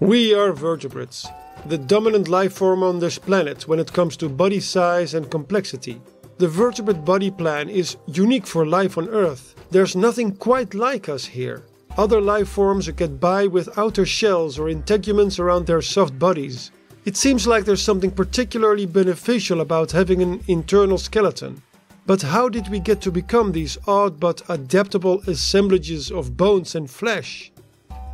We are vertebrates, the dominant life form on this planet when it comes to body size and complexity. The vertebrate body plan is unique for life on Earth. There's nothing quite like us here. Other life forms get by with outer shells or integuments around their soft bodies. It seems like there's something particularly beneficial about having an internal skeleton. But how did we get to become these odd but adaptable assemblages of bones and flesh?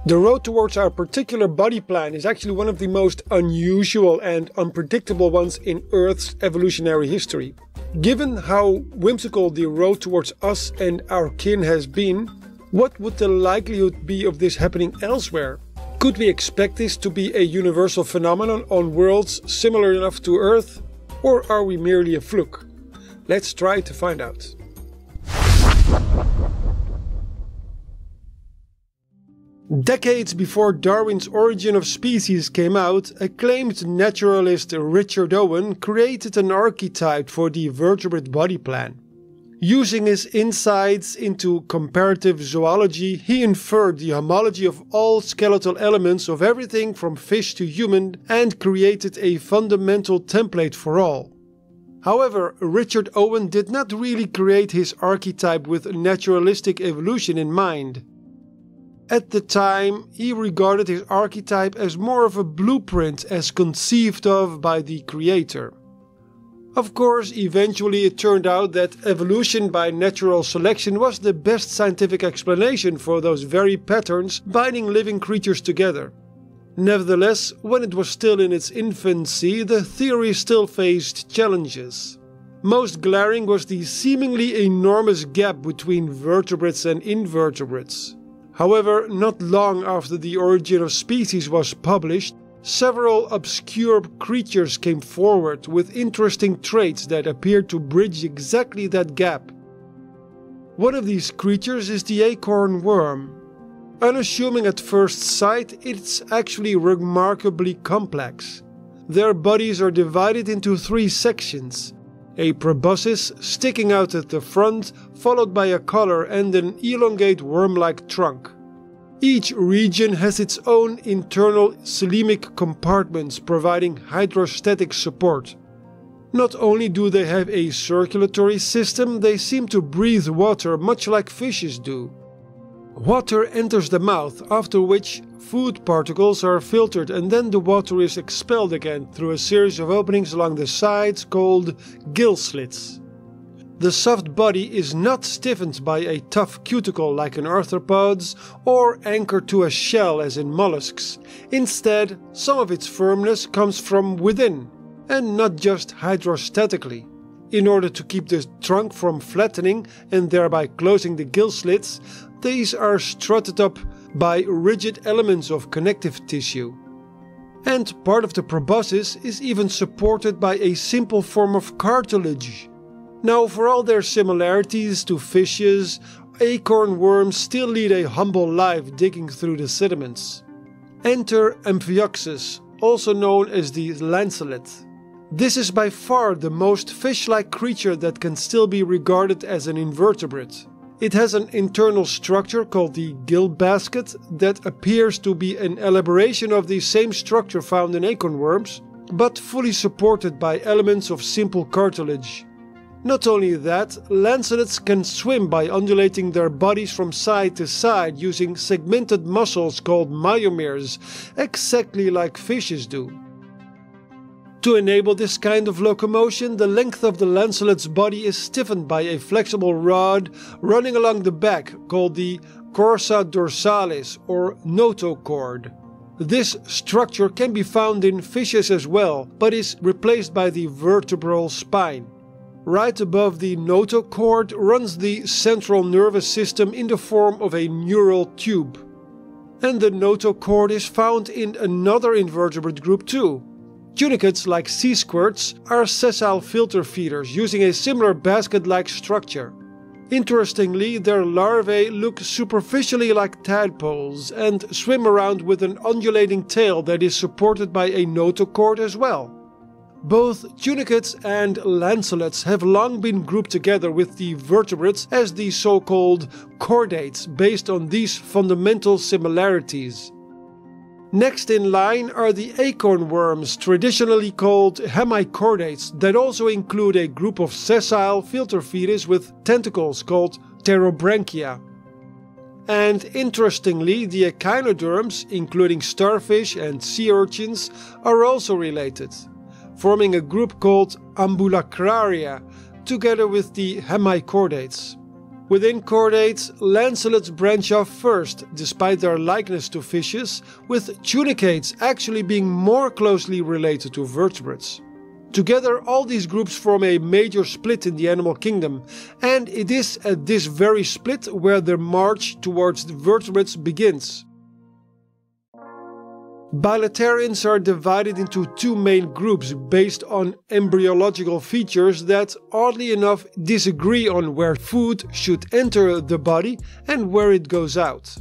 The road towards our particular body plan is actually one of the most unusual and unpredictable ones in Earth's evolutionary history. Given how whimsical the road towards us and our kin has been, what would the likelihood be of this happening elsewhere? Could we expect this to be a universal phenomenon on worlds similar enough to Earth? Or are we merely a fluke? Let's try to find out. Decades before Darwin's Origin of Species came out, acclaimed naturalist Richard Owen created an archetype for the vertebrate body plan. Using his insights into comparative zoology, he inferred the homology of all skeletal elements of everything from fish to human and created a fundamental template for all. However, Richard Owen did not really create his archetype with naturalistic evolution in mind. At the time, he regarded his archetype as more of a blueprint as conceived of by the creator. Of course, eventually it turned out that evolution by natural selection was the best scientific explanation for those very patterns binding living creatures together. Nevertheless, when it was still in its infancy, the theory still faced challenges. Most glaring was the seemingly enormous gap between vertebrates and invertebrates. However, not long after The Origin of Species was published, several obscure creatures came forward with interesting traits that appeared to bridge exactly that gap. One of these creatures is the acorn worm. Unassuming at first sight, it's actually remarkably complex. Their bodies are divided into three sections a proboscis sticking out at the front, followed by a collar and an elongate worm like trunk. Each region has its own internal coelomic compartments providing hydrostatic support. Not only do they have a circulatory system, they seem to breathe water much like fishes do. Water enters the mouth, after which food particles are filtered and then the water is expelled again through a series of openings along the sides called gill slits. The soft body is not stiffened by a tough cuticle like an arthropod's or anchored to a shell as in mollusks. Instead, some of its firmness comes from within, and not just hydrostatically. In order to keep the trunk from flattening and thereby closing the gill slits, these are strutted up by rigid elements of connective tissue. And part of the proboscis is even supported by a simple form of cartilage. Now, for all their similarities to fishes, acorn worms still lead a humble life digging through the sediments. Enter Amphioxus, also known as the lancelet. This is by far the most fish like creature that can still be regarded as an invertebrate. It has an internal structure called the gill basket that appears to be an elaboration of the same structure found in acorn worms, but fully supported by elements of simple cartilage. Not only that, lancelets can swim by undulating their bodies from side to side using segmented muscles called myomeres, exactly like fishes do. To enable this kind of locomotion, the length of the lancelet's body is stiffened by a flexible rod running along the back called the chorda dorsalis or notochord. This structure can be found in fishes as well, but is replaced by the vertebral spine. Right above the notochord runs the central nervous system in the form of a neural tube. And the notochord is found in another invertebrate group too, Tunicates like sea squirts are sessile filter feeders using a similar basket-like structure. Interestingly, their larvae look superficially like tadpoles and swim around with an undulating tail that is supported by a notochord as well. Both tunicates and lancelets have long been grouped together with the vertebrates as the so-called chordates based on these fundamental similarities. Next in line are the acorn worms, traditionally called hemichordates, that also include a group of sessile filter feeders with tentacles called pterobranchia. And interestingly, the echinoderms, including starfish and sea urchins, are also related, forming a group called ambulacraria, together with the hemichordates. Within chordates, lanceolets branch off first, despite their likeness to fishes, with tunicates actually being more closely related to vertebrates. Together, all these groups form a major split in the animal kingdom, and it is at this very split where the march towards the vertebrates begins. Bilaterians are divided into two main groups based on embryological features that, oddly enough, disagree on where food should enter the body and where it goes out.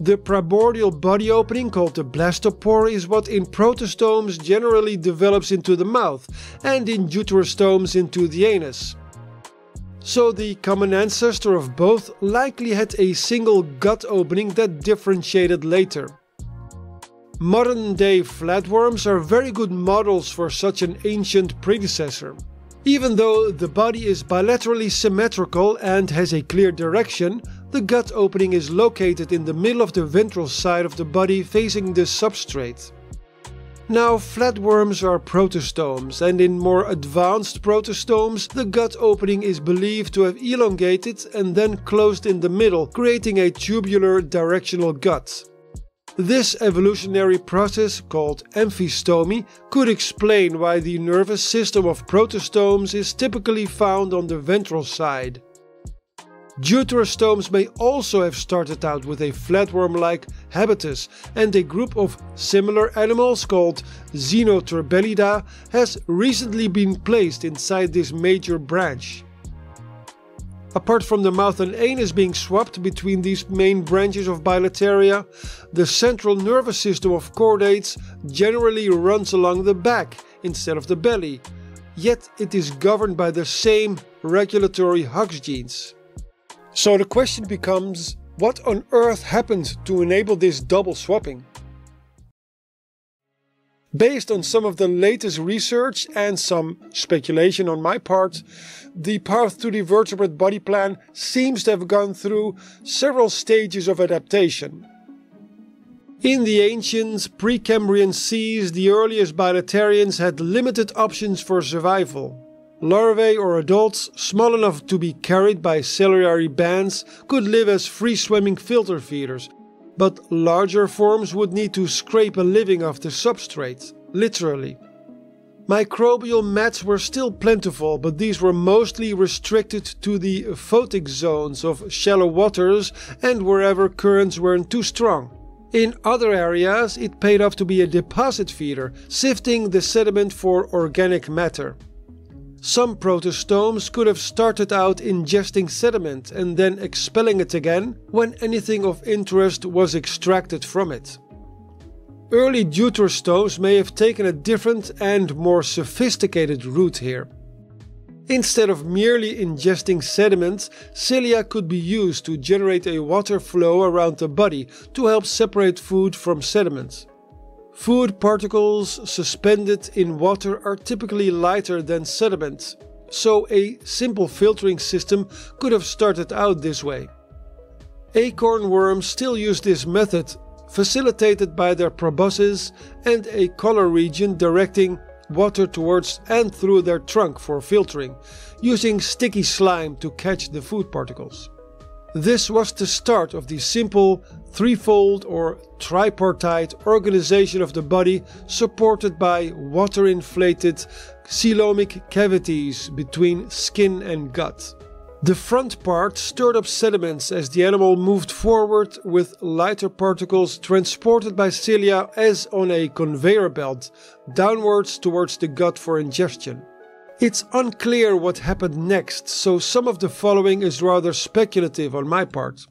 The primordial body opening, called the blastopore, is what in protostomes generally develops into the mouth, and in deuterostomes into the anus. So the common ancestor of both likely had a single gut opening that differentiated later. Modern day flatworms are very good models for such an ancient predecessor. Even though the body is bilaterally symmetrical and has a clear direction, the gut opening is located in the middle of the ventral side of the body facing the substrate. Now, flatworms are protostomes, and in more advanced protostomes, the gut opening is believed to have elongated and then closed in the middle, creating a tubular directional gut. This evolutionary process, called amphistomy, could explain why the nervous system of protostomes is typically found on the ventral side. Deuterostomes may also have started out with a flatworm-like habitus and a group of similar animals called Xenoturbellida has recently been placed inside this major branch. Apart from the mouth and anus being swapped between these main branches of Bilateria, the central nervous system of chordates generally runs along the back instead of the belly, yet it is governed by the same regulatory Hox genes. So the question becomes, what on earth happened to enable this double swapping? Based on some of the latest research and some speculation on my part, the path to the vertebrate body plan seems to have gone through several stages of adaptation. In the ancient Precambrian seas, the earliest bilaterians had limited options for survival. Larvae or adults, small enough to be carried by ciliary bands, could live as free swimming filter feeders, but larger forms would need to scrape a living off the substrate, literally. Microbial mats were still plentiful, but these were mostly restricted to the photic zones of shallow waters and wherever currents weren't too strong. In other areas, it paid off to be a deposit feeder, sifting the sediment for organic matter. Some protostomes could have started out ingesting sediment and then expelling it again when anything of interest was extracted from it. Early deuterostomes may have taken a different and more sophisticated route here. Instead of merely ingesting sediment, cilia could be used to generate a water flow around the body to help separate food from sediment. Food particles suspended in water are typically lighter than sediment, so a simple filtering system could have started out this way. Acorn worms still use this method, facilitated by their proboscis and a collar region directing water towards and through their trunk for filtering, using sticky slime to catch the food particles. This was the start of the simple threefold or tripartite organization of the body supported by water-inflated coelomic cavities between skin and gut. The front part stirred up sediments as the animal moved forward with lighter particles transported by cilia as on a conveyor belt downwards towards the gut for ingestion. It's unclear what happened next, so some of the following is rather speculative on my part.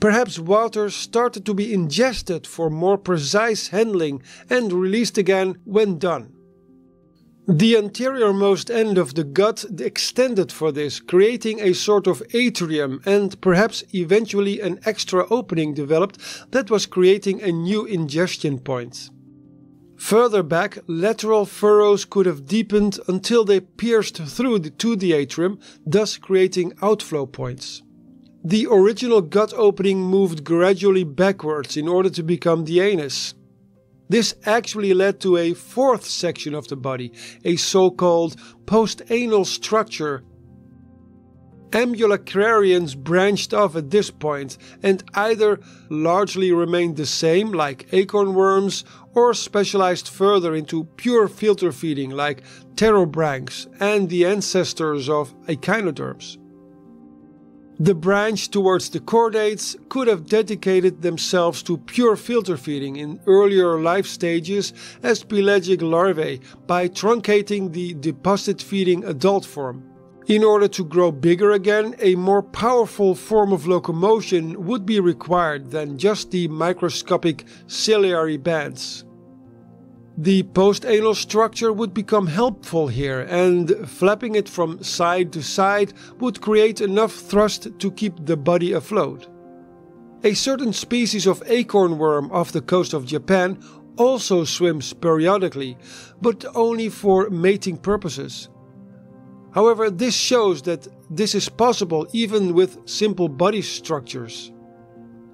Perhaps water started to be ingested for more precise handling and released again when done. The anteriormost end of the gut extended for this, creating a sort of atrium and perhaps eventually an extra opening developed that was creating a new ingestion point. Further back, lateral furrows could have deepened until they pierced through the, to the atrium, thus creating outflow points. The original gut opening moved gradually backwards in order to become the anus. This actually led to a fourth section of the body, a so-called post anal structure. Ambulacrarians branched off at this point and either largely remained the same like acorn worms or specialized further into pure filter feeding like pterobranchs and the ancestors of echinoderms. The branch towards the chordates could have dedicated themselves to pure filter feeding in earlier life stages as pelagic larvae by truncating the deposit feeding adult form. In order to grow bigger again, a more powerful form of locomotion would be required than just the microscopic ciliary bands. The postanal structure would become helpful here and flapping it from side to side would create enough thrust to keep the body afloat. A certain species of acorn worm off the coast of Japan also swims periodically, but only for mating purposes. However, this shows that this is possible even with simple body structures.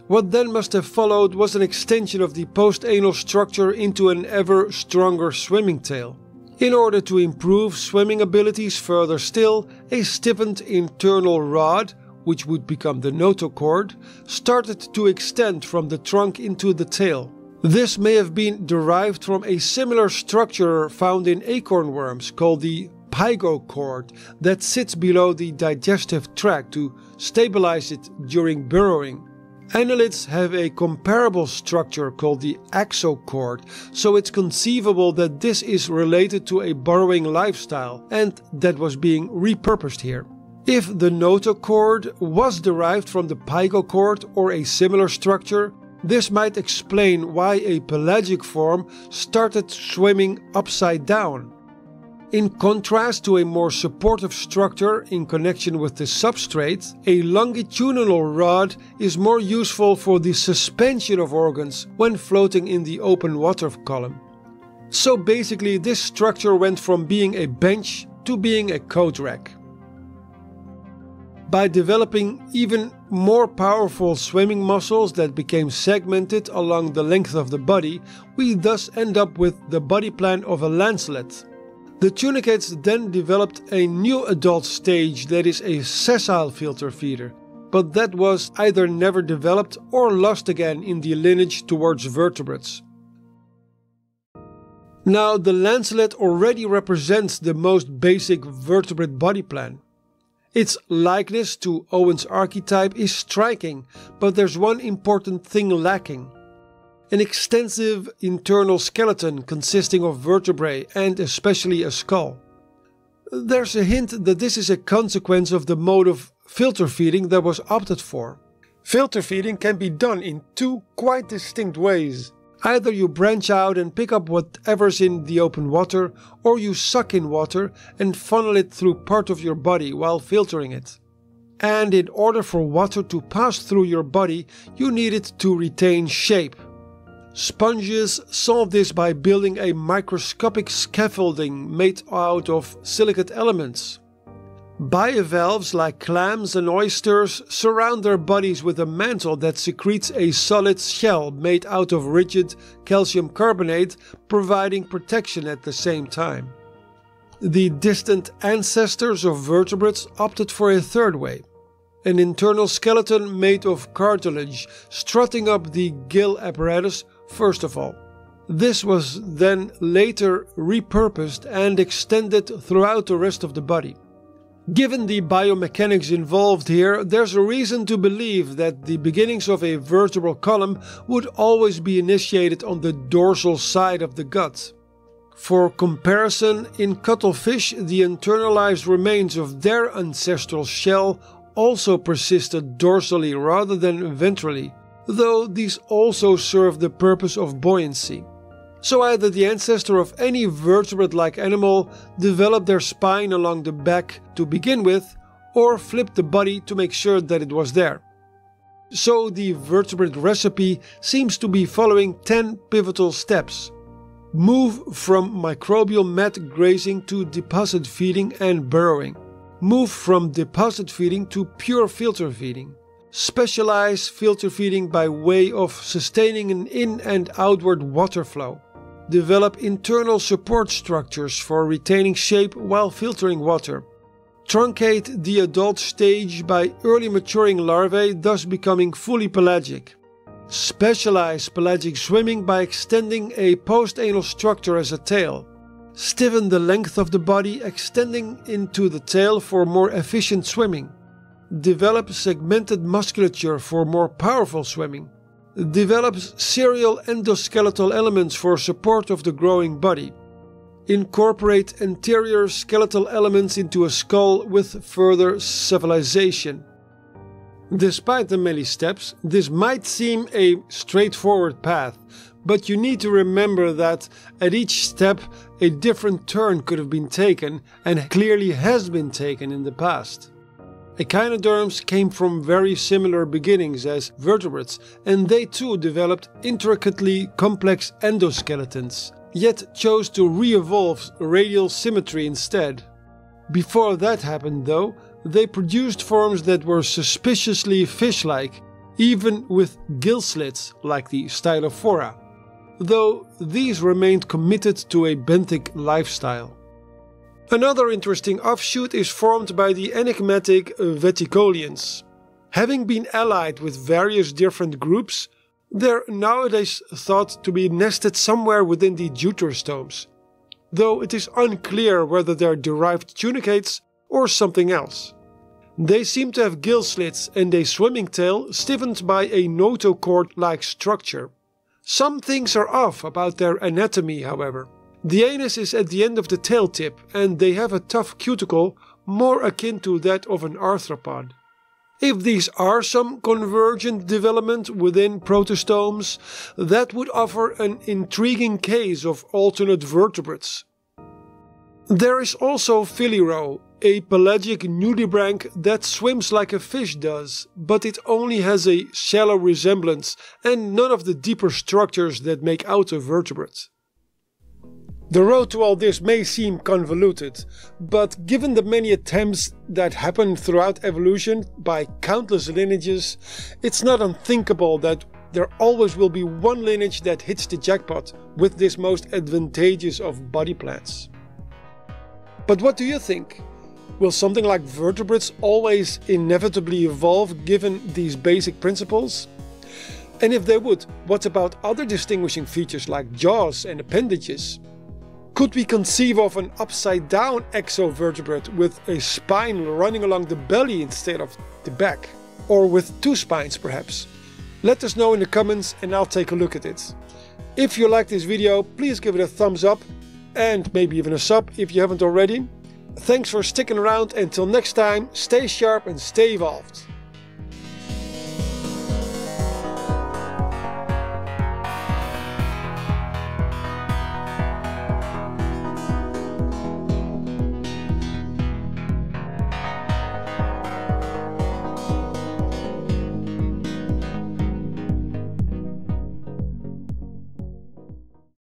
What then must have followed was an extension of the postanal structure into an ever stronger swimming tail. In order to improve swimming abilities further still, a stiffened internal rod, which would become the notochord, started to extend from the trunk into the tail. This may have been derived from a similar structure found in acorn worms called the pygochord that sits below the digestive tract to stabilize it during burrowing. Annelids have a comparable structure called the axochord, so it's conceivable that this is related to a burrowing lifestyle and that was being repurposed here. If the notochord was derived from the pygochord or a similar structure, this might explain why a pelagic form started swimming upside down. In contrast to a more supportive structure in connection with the substrate, a longitudinal rod is more useful for the suspension of organs when floating in the open water column. So basically this structure went from being a bench to being a coat rack. By developing even more powerful swimming muscles that became segmented along the length of the body, we thus end up with the body plan of a lancelet, the tunicates then developed a new adult stage that is a sessile filter feeder, but that was either never developed or lost again in the lineage towards vertebrates. Now, the lancelet already represents the most basic vertebrate body plan. Its likeness to Owen's archetype is striking, but there's one important thing lacking an extensive internal skeleton consisting of vertebrae and especially a skull. There's a hint that this is a consequence of the mode of filter feeding that was opted for. Filter feeding can be done in two quite distinct ways. Either you branch out and pick up whatever's in the open water, or you suck in water and funnel it through part of your body while filtering it. And in order for water to pass through your body, you need it to retain shape. Sponges solve this by building a microscopic scaffolding made out of silicate elements. Bivalves like clams and oysters surround their bodies with a mantle that secretes a solid shell made out of rigid calcium carbonate, providing protection at the same time. The distant ancestors of vertebrates opted for a third way an internal skeleton made of cartilage strutting up the gill apparatus first of all. This was then later repurposed and extended throughout the rest of the body. Given the biomechanics involved here, there's a reason to believe that the beginnings of a vertebral column would always be initiated on the dorsal side of the gut. For comparison, in cuttlefish, the internalized remains of their ancestral shell also persisted dorsally rather than ventrally, though these also serve the purpose of buoyancy. So either the ancestor of any vertebrate-like animal developed their spine along the back to begin with, or flipped the body to make sure that it was there. So the vertebrate recipe seems to be following 10 pivotal steps. Move from microbial mat grazing to deposit feeding and burrowing. Move from deposit feeding to pure filter feeding. Specialize filter feeding by way of sustaining an in and outward water flow. Develop internal support structures for retaining shape while filtering water. Truncate the adult stage by early maturing larvae, thus becoming fully pelagic. Specialize pelagic swimming by extending a post-anal structure as a tail. Stiffen the length of the body, extending into the tail for more efficient swimming. Develop segmented musculature for more powerful swimming. develops serial endoskeletal elements for support of the growing body. Incorporate anterior skeletal elements into a skull with further cephalization. Despite the many steps, this might seem a straightforward path, but you need to remember that at each step a different turn could have been taken and clearly has been taken in the past. Echinoderms came from very similar beginnings as vertebrates and they too developed intricately complex endoskeletons, yet chose to re-evolve radial symmetry instead. Before that happened though, they produced forms that were suspiciously fish-like, even with gill slits like the Stylophora though these remained committed to a benthic lifestyle. Another interesting offshoot is formed by the enigmatic Vetulicolians. Having been allied with various different groups, they're nowadays thought to be nested somewhere within the deuterostomes, though it is unclear whether they're derived tunicates or something else. They seem to have gill slits and a swimming tail stiffened by a notochord-like structure. Some things are off about their anatomy, however. The anus is at the end of the tail tip, and they have a tough cuticle more akin to that of an arthropod. If these are some convergent development within protostomes, that would offer an intriguing case of alternate vertebrates. There is also Phylliroe, a pelagic nudibranch that swims like a fish does, but it only has a shallow resemblance and none of the deeper structures that make out a vertebrate. The road to all this may seem convoluted, but given the many attempts that happen throughout evolution by countless lineages, it's not unthinkable that there always will be one lineage that hits the jackpot with this most advantageous of body plans. But what do you think? Will something like vertebrates always inevitably evolve given these basic principles? And if they would, what about other distinguishing features like jaws and appendages? Could we conceive of an upside down exovertebrate with a spine running along the belly instead of the back? Or with two spines perhaps? Let us know in the comments and I'll take a look at it. If you like this video, please give it a thumbs up and maybe even a sub if you haven't already. Thanks for sticking around. Until next time, stay sharp and stay evolved.